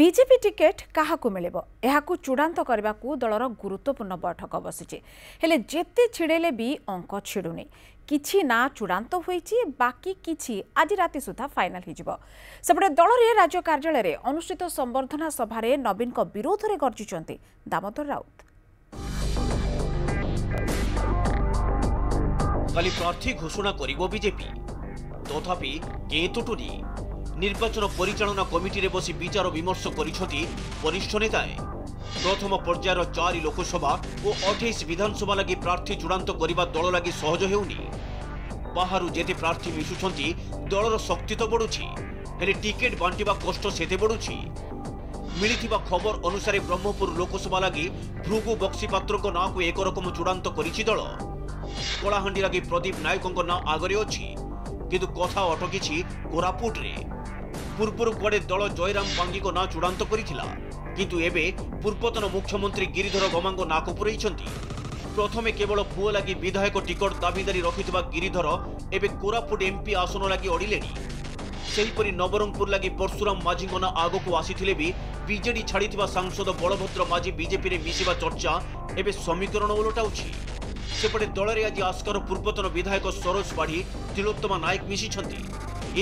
BJP ticket କାହାକୁ ମିଳିବ ଏହାକୁ ଚୂଡ଼ାନ୍ତ କରିବାକୁ ଦଳର ଗୁରୁତ୍ୱପୂର୍ଣ୍ଣ ବୈଠକ ବସିଛି ହେଲେ ଯେତେ ଛିଡ଼େଇଲେ ବି ଅଙ୍କ ଛିଡ଼ୁନି କିଛି ନାଁ ଚୂଡ଼ାନ୍ତ ହୋଇଛି ବାକି କିଛି ଆଜି ରାତି ସୁଦ୍ଧା ଫାଇନାଲ ହୋଇଯିବ ସେପଟେ ଦଳରେ ରାଜ୍ୟ କାର୍ଯ୍ୟାଳୟରେ ଅନୁଷ୍ଠିତ ସମ୍ବର୍ଦ୍ଧନା ସଭାରେ ନବୀନଙ୍କ ବିରୋଧରେ ଗର୍ଜିଛନ୍ତି ଦାମୋଦର ରାଉତ କାଲି ପ୍ରାର୍ଥୀ ଘୋଷଣା କରିବ ବିଜେପି ତଥାପି କେଁ ତୁଟୁନି নির্বাচন পরিচালনা কমিটিরে বসি বিচার বিমর্শ করেছেন বরিষ্ঠ নেতায় প্রথম পর্যায়ের চারি লোকসভা ও অঠেইশ বিধানসভা লাগি প্রার্থী চূড়ান্ত করা দল লাগি সহজ হেউনি বাহারু যেতে প্রার্থী মিশুছেন দলর শক্তি তো বড়ুছি হলে টিকেট বাঁটিবা কষ্ট সেতে বড়ুছি মিলিথিবা খবর অনুসারে ব্রহ্মপুর লোকসভা লাগি ভৃগু বক্সিপাত্র নাঁকু একরকম চূড়ান্ত করেছি দল কলাহাণ্ডি লাগি প্রদীপ নায়কঙ্ নাঁ আগরে অছি କିନ୍ତୁ କଥା ଅଟକିଛି କୋରାପୁଟରେ ପୂର୍ବରୁ କୁଆଡ଼େ ଦଳ ଜୟରାମ ପାଙ୍ଗିଙ୍କ ନାଁ ଚୂଡ଼ାନ୍ତ କରିଥିଲା କିନ୍ତୁ ଏବେ ପୂର୍ବତନ ମୁଖ୍ୟମନ୍ତ୍ରୀ ଗିରିଧର ଗମାଙ୍କ ନାଁକୁ ପୂରାଇଛନ୍ତି ପ୍ରଥମେ କେବଳ ପୁଅ ଲାଗି ବିଧାୟକ ଟିକଟ ଦାବିଦାରୀ ରଖିଥିବା ଗିରିଧର ଏବେ କୋରାପୁଟ ଏମ୍ପି ଆସନ ଲାଗି ଅଡ଼ିଲେଣି ସେହିପରି ନବରଙ୍ଗପୁର ଲାଗି ପର୍ଶୁରାମ ମାଝୀଙ୍କ ନାଁ ଆଗକୁ ଆସିଥିଲେ ବି ବିଜେଡି ଛାଡ଼ିଥିବା ସାଂସଦ ବଳଭଦ୍ର ମାଝୀ ବିଜେପିରେ ମିଶିବା ଚର୍ଚ୍ଚା ଏବେ ସମୀକରଣ ଓଲଟାଉଛି ସେପଟେ ଦଳରେ ଆଜି ଆସ୍କାର ପୂର୍ବତନ ବିଧାୟକ ସରୋଜ ପାଢ଼ୀ ତିଲୋତ୍ତମା ନାୟକ ମିଶିଛନ୍ତି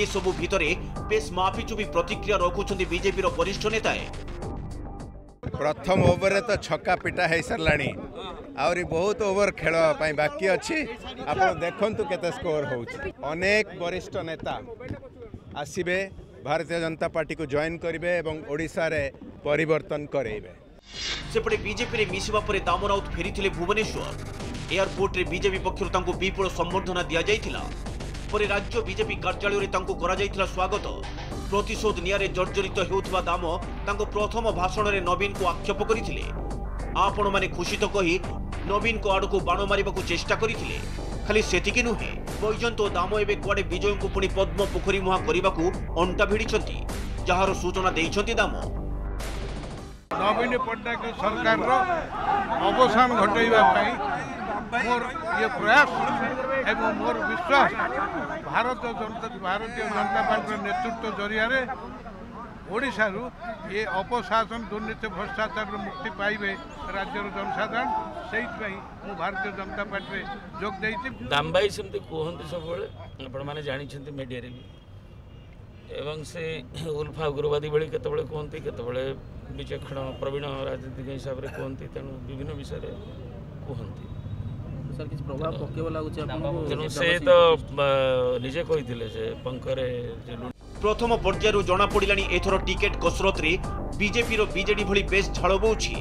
ଏସବୁ ଭିତରେ ବେଶ୍ ମାପିଚୁପି ପ୍ରତିକ୍ରିୟା ରଖୁଛନ୍ତି ବିଜେପିର ବରିଷ୍ଠ ନେତା ପ୍ରଥମ ଓଭରରେ ତ ଛକା ପିଟା ହେଇସାରିଲାଣି ଆହୁରି ବହୁତ ଓଭର ଖେଳିବା ପାଇଁ ବାକି ଅଛି ଆପଣ ଦେଖନ୍ତୁ କେତେ ସ୍କୋର ହେଉଛି ଅନେକ ବରିଷ୍ଠ ନେତା ଆସିବେ ଭାରତୀୟ ଜନତା ପାର୍ଟିକୁ ଜଏନ୍ କରିବେ ଏବଂ ଓଡ଼ିଶାରେ ପରିବର୍ତ୍ତନ କରେଇବେ ସେପଟେ ବିଜେପିରେ ମିଶିବା ପରେ ଦାମ ରାଉତ ଫେରିଥିଲେ ଭୁବନେଶ୍ୱର ଏୟାରପୋର୍ଟରେ ବିଜେପି ପକ୍ଷରୁ ତାଙ୍କୁ ବିପୁଳ ସମ୍ବର୍ଦ୍ଧନା ଦିଆଯାଇଥିଲା ପରେ ରାଜ୍ୟ ବିଜେପି କାର୍ଯ୍ୟାଳୟରେ ତାଙ୍କୁ କରାଯାଇଥିଲା ସ୍ୱାଗତ ପ୍ରତିଶୋଧ ନିଆଁରେ ଜର୍ଜରିତ ହେଉଥିବା ଦାମ ତାଙ୍କ ପ୍ରଥମ ଭାଷଣରେ ନବୀନଙ୍କୁ ଆକ୍ଷେପ କରିଥିଲେ ଆପଣମାନେ ଖୁସି ତ କହି ନବୀନଙ୍କ ଆଡ଼କୁ ବାଣ ମାରିବାକୁ ଚେଷ୍ଟା କରିଥିଲେ ଖାଲି ସେତିକି ନୁହେଁ ବୈଜନ୍ତ ଓ ଦାମ ଏବେ କୁଆଡ଼େ ବିଜୟଙ୍କୁ ପୁଣି ପଦ୍ମ ପୋଖରୀ ମୁହାଁ କରିବାକୁ ଅଣ୍ଟା ଭିଡ଼ିଛନ୍ତି ଯାହାର ସୂଚନା ଦେଇଛନ୍ତି ଦାମ ନବୀନ ପଟ୍ଟନାୟକ ସରକାରର ଅବସାନ ଘଟାଇବା ପାଇଁ मोर ये प्रयास एवं मोर विश्वास भारत जनता भारतीय जनता पार्टी नेतृत्व जरिया ये अपशासन दुर्नीति भ्रष्टाचार मुक्ति पाइबे राज्य जनसाधारण से भारतीय जनता पार्टी जो दे दाम भाई सेमती कहते सब आपने जानते मीडिया एवं से उल्फा उग्रवादी भाई केत कहते केत विचक्षण प्रवीण राजनीतिक हिसाब से कहते तेणु विभिन्न विषय कहती ସାର୍ କିଛି ପ୍ରଭାବ ପକେଇବ ଲାଗୁଛି ଆପଣଙ୍କୁ ସେ ତ ନିଜେ କହିଥିଲେ ଯେ ପଙ୍କରେ ପ୍ରଥମ ପର୍ଯ୍ୟାୟରୁ ଜଣାପଡ଼ିଲାଣି ଏଥର ଟିକେଟ୍ କସରତରେ ବିଜେପିର ବିଜେଡି ଭଳି ବେଶ୍ ଝାଳ ବୋହୁଛି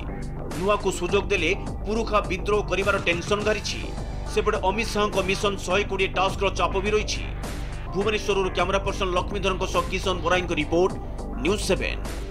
ନୂଆକୁ ସୁଯୋଗ ଦେଲେ ପୁରୁଖା ବିଦ୍ରୋହ କରିବାର ଟେନସନ୍ ଘାରିଛି ସେପଟେ ଅମିତ ଶାହଙ୍କ ମିଶନ ଶହେ କୋଡ଼ିଏ ଟାସ୍କର ଚାପ ବି ରହିଛି ଭୁବନେଶ୍ୱରରୁ କ୍ୟାମେରା ପର୍ସନ ଲକ୍ଷ୍ମୀଧରଙ୍କ ସହ କିଶନ ବରାଇଙ୍କ ରିପୋର୍ଟ ନ୍ୟୁଜ୍ ସେଭେନ୍